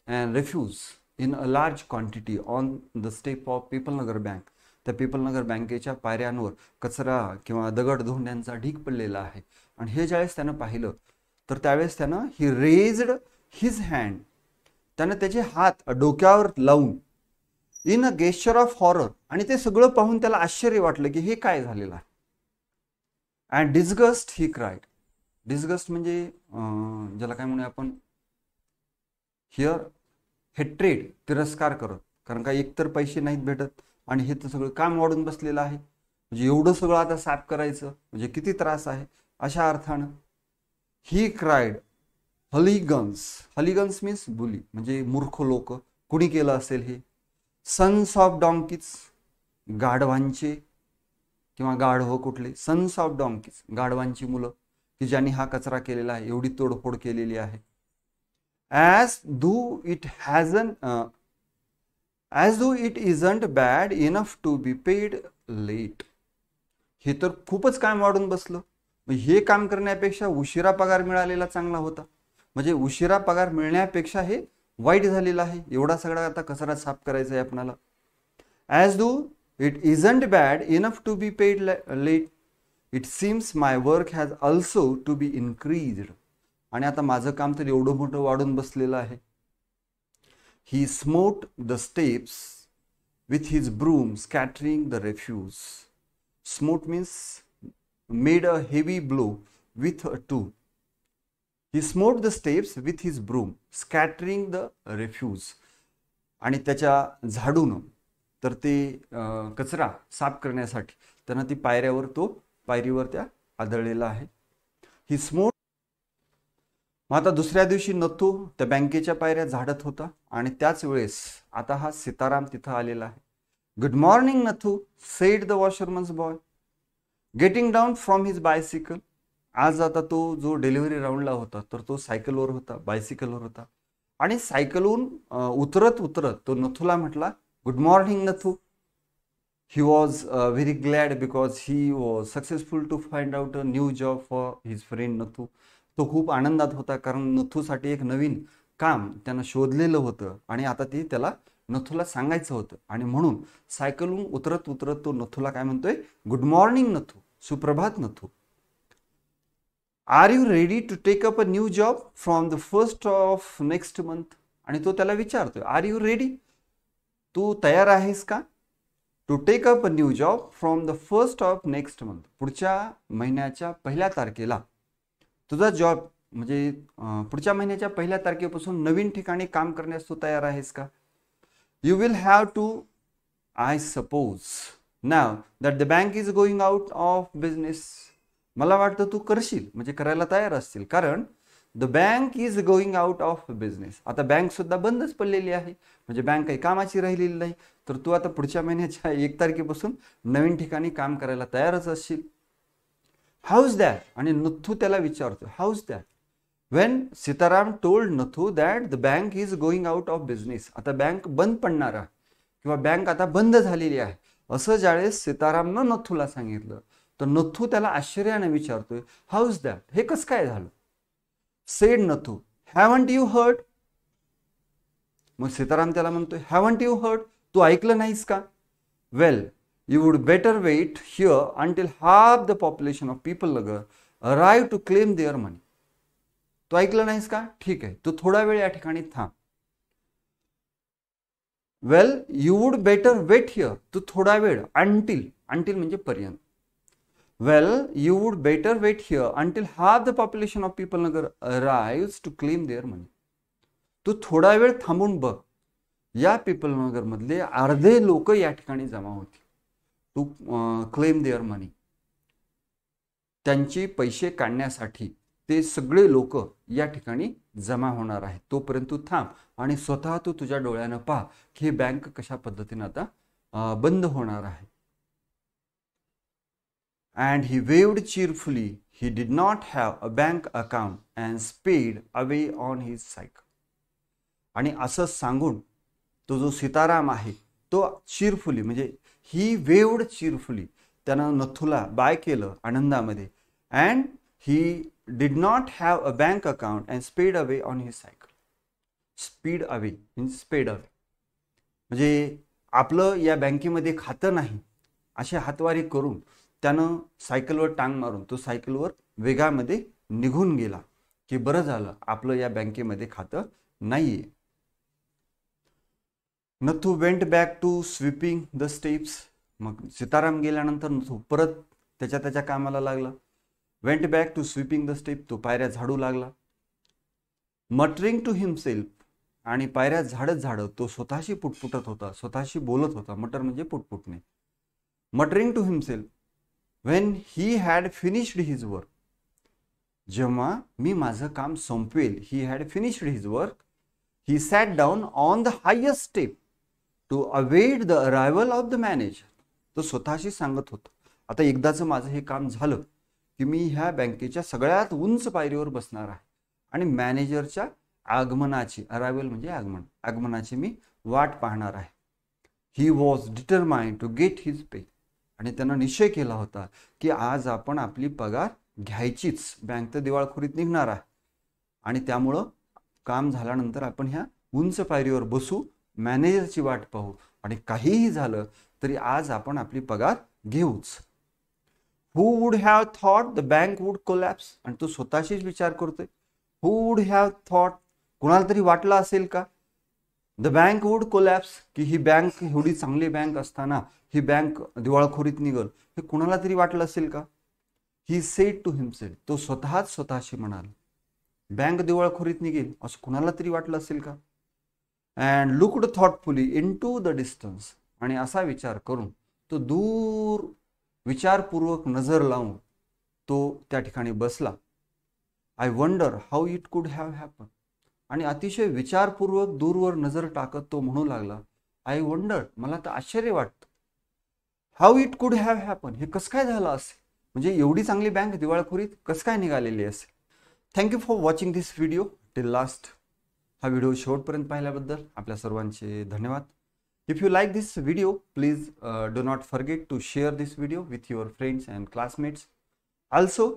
and refuse in a large quantity on the step of Peoplenagar Bank. त्या पीपलनगर बँकेच्या पायऱ्यांवर कचरा किंवा दगड धोंड्यांचा ढीक पडलेला आहे. आणि हे ज्यावेळेस त्यानं पाहिलं तर त्यावेळेस त्यानं ही रेज्ड हिज हँड त्यानं त्याचे हात डोक्यावर लावून in a gesture of horror आणि ते सगळं पाहून त्याला आश्चर्य वाटलं की हे काय झालेलं आहे. And disgust he cried disgust म्हणजे ज्याला काय म्हणूया आपण हिअर हेट्रेड तिरस्कार करत. कारण का एकतर पैसे नाहीत भेटत आणि हे तर सगळं काम वाढून बसलेलं आहे. म्हणजे एवढं सगळं आता साफ करायचं म्हणजे किती त्रास आहे? अशा अर्थानं ही क्राईड हलिगन्स हलिगन्स मीन्स बुली म्हणजे मूर्ख लोक. कुणी केलं असेल हे? सन्स ऑफ डॉंकीज गाढवांचे किंवा गाढव कुठले सन्स ऑफ डॉंकीज गाढवांची मुलं की ज्यांनी हा कचरा केलेला आहे एवढी तोडफोड केलेली आहे. As though it hasn't as though it isn't bad enough to be paid late हे तर खूपच काम वाढून बसलं. हे काम करण्यापेक्षा उशिरा पगार मिळालेला चांगला होता. म्हणजे उशिरा पगार मिळण्यापेक्षा हे वाईट झालेलं आहे. एवढा सगळा आता कचरा साफ करायचा आहे आपणाला. ॲज धू It isn't bad enough to be paid late. It seems my work has also to be increase आणि आता माझं काम तर एवढं मोठं वाढून बसलेलं आहे he smote the steps with his broom scattering the refuse smote means made a heavy blow with a to he smote the steps with his broom scattering the refuse आणि त्याच्या झाडून तर ते कचरा साफ करण्यासाठी त्यांना ती पायऱ्यावर तो पायरीवर त्या आदळलेला आहे. ही स्मोट मग आता दुसऱ्या दिवशी नथू त्या बँकेच्या पायऱ्या झाडत होता आणि त्याच वेळेस आता हा सीताराम तिथं आलेला आहे. Good morning Nathu said the washerman's boy getting down from his bicycle आज आता तो जो डिलिव्हरी राऊंडला होता तर तो सायकलवर होता बायसिकलवर होता. आणि सायकलहून उतरत उतरत तो नथूला म्हटला good morning Nathu he was very glad because he was uh, successful to find out a new job for his friend Nathu तो खूप आनंदात होता कारण नथूसाठी एक नवीन काम त्यानं शोधलेलं होतं आणि आता ते त्याला नथूला सांगायचं होतं. आणि म्हणून सायकलहून उतरत उतरत तो नथूला काय म्हणतोय? गुड मॉर्निंग नथू सुप्रभात Nathu are you ready to take up a new job from the first of next month आणि तो त्याला विचारतोय आर यू रेडी तू तयार आहेस का? To take up a new job from the first of next month पुढच्या महिन्याच्या पहिल्या तारखेला. तुझा जॉब म्हणजे पुढच्या महिन्याच्या पहिल्या तारखेपासून नवीन ठिकाणी काम करण्यास तू तयार आहेस का? You will have to I suppose now that the bank is going out of business मला वाटतं तू करशील म्हणजे करायला तयार असतील कारण the bank is going out of business आता बँक सुद्धा बंदच पडलेली आहे. म्हणजे बँक काही कामाची राहिलेली नाही. तर तू आता पुढच्या महिन्याच्या एक तारखेपासून नवीन ठिकाणी काम करायला तयारच असशील. हाऊज दॅट आणि नथू त्याला विचारतो how's that when Sitaram told Nathu that the bank is going out of business आता बँक बंद पडणार आहे. किंवा बँक आता बंद झालेली आहे. असं ज्यावेळेस सीतारामनं नथूला सांगितलं तर नथू त्याला आश्चर्याने विचारतोय हाऊज दॅट हे कसं काय झालं? Said Nathu. Haven't you heard मग सीताराम त्याला म्हणतोय हॅवंट यू हर्ट तू ऐकलं नाहीस का? Well you would better wait here until half the population of people Nagar arrive to claim their money तू ऐकलं नाहीस का? ठीक आहे, तू थोडा वेळ या ठिकाणी थांब. Well you would better wait here तू थोडा वेळ अंटिल अंटिल म्हणजे पर्यंत. वेल यू would better wait here until half the population of people Nagar arrives to claim their money तू थोडा वेळ थांबून बघ. या पीपल नगर मधले अर्धे लोक या ठिकाणी जमा होतील. टू क्लेम देअर मनी त्यांची पैसे काढण्यासाठी ते सगळे लोक या ठिकाणी जमा होणार आहेत. तोपर्यंत तू थांब आणि स्वतः तू तुझ्या डोळ्यानं पहा की हे बँक कशा पद्धतीनं आता बंद होणार आहे. And he waved cheerfully. He did not have a bank account and speed away on his cycle आणि असं सांगून तो जो सीताराम आहे तो चिरफुली म्हणजे ही वेवड चिरफुली त्यानं नथुला बाय केलं आनंदामध्ये. And he did not have a bank account and speed away on his cycle speed away means speed away म्हणजे आपलं या बँकेमध्ये खातं नाही अशी हातवारी करून त्यानं सायकलवर टांग मारून तो सायकलवर वेगामध्ये निघून गेला की बरं झालं आपलं या बँकेमध्ये खातं नाहीये. Nathu went back to sweeping the steps मग सीताराम गेल्यानंतर नथू परत त्याच्या त्याच्या कामाला लागला. Went back to sweeping the step तो पायऱ्या झाडू लागला. मटरिंग टू हिमसेल्फ आणि पायऱ्या झाडत झाडत तो स्वतःशी पुटपुटत होता स्वतःशी बोलत होता. मटर म्हणजे पुटपुटणे. Muttering to himself when he had finished his work जेव्हा मी माझं काम संपवेल he had finished his work he sat down on the highest step to await the arrival of the manager तो स्वतःशी सांगत होता आता एकदाचं माझं हे काम झालं की मी ह्या बँकेच्या सगळ्यात उंच पायरीवर बसणार आहे आणि मॅनेजरच्या आगमनाची अरायवल म्हणजे आगमन आगमनाची मी वाट पाहणार आहे. He was determined to get his pay आणि त्यांना निश्चय केला होता की आज आपण आपली पगार घ्यायचीच. बँक तर दिवाळखोरीत निघणार आहे. आणि त्यामुळं काम झाल्यानंतर आपण ह्या उंच पायरीवर बसू मॅनेजरची वाट पाहू आणि काहीही झालं तरी आज आपण आपली पगार घेऊच. Who would have thought the bank would collapse आणि तो स्वतःशीच विचार करतोय. हू वूड हॅव थॉट कुणाला तरी वाटलं असेल का? द बँक वूड कोलॅप्स की ही बँक एवढी चांगली बँक असताना ही बँक दिवाळखोरीत निघल. हे कुणाला तरी वाटलं असेल का? ही सेट टू हिमसेल्फ तो स्वतःच स्वतःशी म्हणाल बँक दिवाळखोरीत निघेल असं कुणाला तरी वाटलं असेल का? And looked thoughtfully into the distance आणि असा विचार करून तो दूर विचारपूर्वक नजर लावून तो त्या ठिकाणी बसला. I wonder how it could have happen आणि अतिशय विचारपूर्वक दूरवर नजर टाकत तो म्हणू लागला आय वंडर मला तर आश्चर्य वाटतं. How it could have happen हे कसं काय झालं असेल म्हणजे एवढी चांगली बँक दिवाळखोरीत कसं काय निघालेली असेल thank you for watching this video till last हा व्हिडिओ शेवटपर्यंत पाहिल्याबद्दल आपल्या सर्वांचे धन्यवाद. If you like this video please do not forget to share this video with your friends and classmates also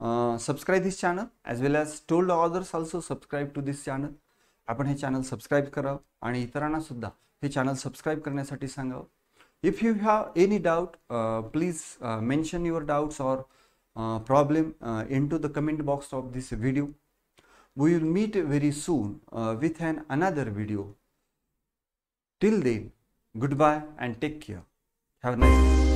subscribe this channel as well as told others also subscribe to this channel आपण हे channel subscribe करावं आणि इतरांनासुद्धा हे channel subscribe करण्यासाठी सांगावं. If you have any doubt please mention your doubts और problem into the comment box of this video we will meet very soon with an another video till then good bye and take care have nice